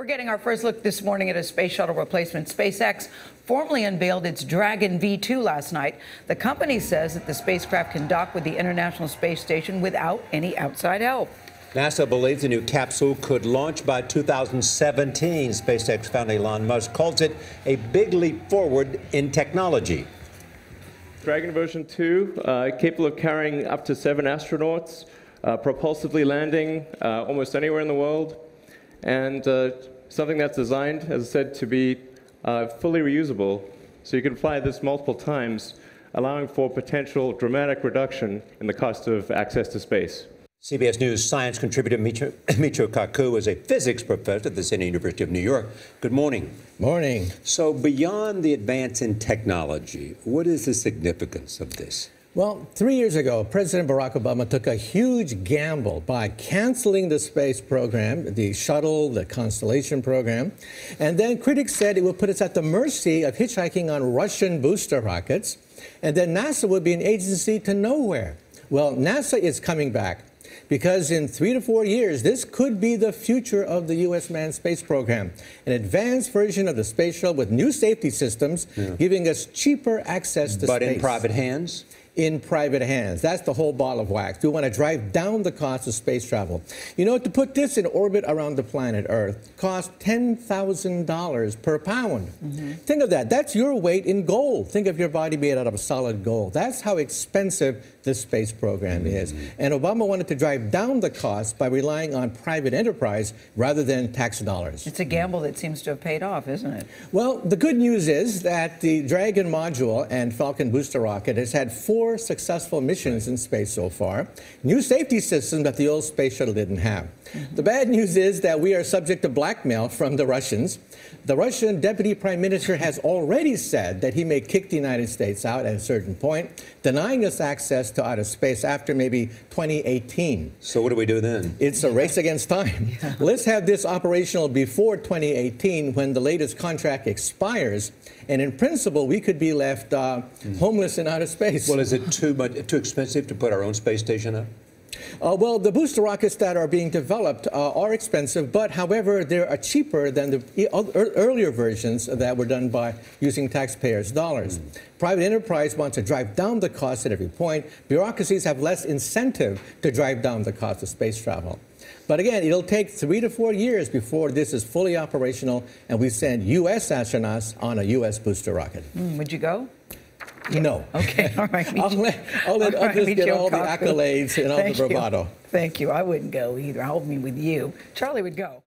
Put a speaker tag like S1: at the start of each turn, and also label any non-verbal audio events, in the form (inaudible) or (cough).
S1: We're getting our first look this morning at a space shuttle replacement. SpaceX formally unveiled its Dragon V2 last night. The company says that the spacecraft can dock with the International Space Station without any outside help.
S2: NASA believes the new capsule could launch by 2017. SpaceX founder Elon Musk calls it a big leap forward in technology.
S3: Dragon version 2, uh, capable of carrying up to seven astronauts, uh, propulsively landing uh, almost anywhere in the world, and uh, something that's designed, as I said, to be uh, fully reusable. So you can fly this multiple times, allowing for potential dramatic reduction in the cost of access to space.
S2: CBS News science contributor Michio, (coughs) Michio Kaku is a physics professor at the City University of New York. Good morning.
S4: Morning.
S2: So, beyond the advance in technology, what is the significance of this?
S4: Well, three years ago, President Barack Obama took a huge gamble by canceling the space program, the shuttle, the Constellation program. And then critics said it would put us at the mercy of hitchhiking on Russian booster rockets. And then NASA would be an agency to nowhere. Well, NASA is coming back because in three to four years, this could be the future of the U.S. manned space program. An advanced version of the space shuttle with new safety systems, yeah. giving us cheaper access to
S2: but
S4: space.
S2: But in private hands?
S4: In private hands. That's the whole ball of wax. We want to drive down the cost of space travel. You know, to put this in orbit around the planet Earth costs $10,000 per pound. Mm -hmm. Think of that. That's your weight in gold. Think of your body made out of solid gold. That's how expensive this space program is. And Obama wanted to drive down the cost by relying on private enterprise rather than tax dollars.
S1: It's a gamble that seems to have paid off, isn't it?
S4: Well, the good news is that the Dragon module and Falcon booster rocket has had four four successful missions in space so far, new safety systems that the old space shuttle didn't have. Mm-hmm. The bad news is that we are subject to blackmail from the Russians. The Russian deputy prime minister has already said that he may kick the United States out at a certain point, denying us access to outer space after maybe 2018.
S2: So what do we do then?
S4: It's a race against time. (laughs) Yeah. Let's have this operational before 2018 when the latest contract expires. And in principle, we could be left uh, mm. homeless in outer space.
S2: Well, is it too much, too expensive to put our own space station up?
S4: Uh, well, the booster rockets that are being developed uh, are expensive, but however, they are cheaper than the earlier versions that were done by using taxpayers' dollars. Mm. Private enterprise wants to drive down the cost at every point. Bureaucracies have less incentive to drive down the cost of space travel. But again, it'll take three to four years before this is fully operational and we send U.S. astronauts on a U.S. booster rocket.
S1: Mm, would you go?
S4: No. (laughs)
S1: Okay, (laughs) all right.
S4: I'll let, I'll let (laughs) all others right, get all the accolades and all
S1: Thank
S4: the bravado.
S1: You. Thank you. I wouldn't go either. I'll be with you. Charlie would go.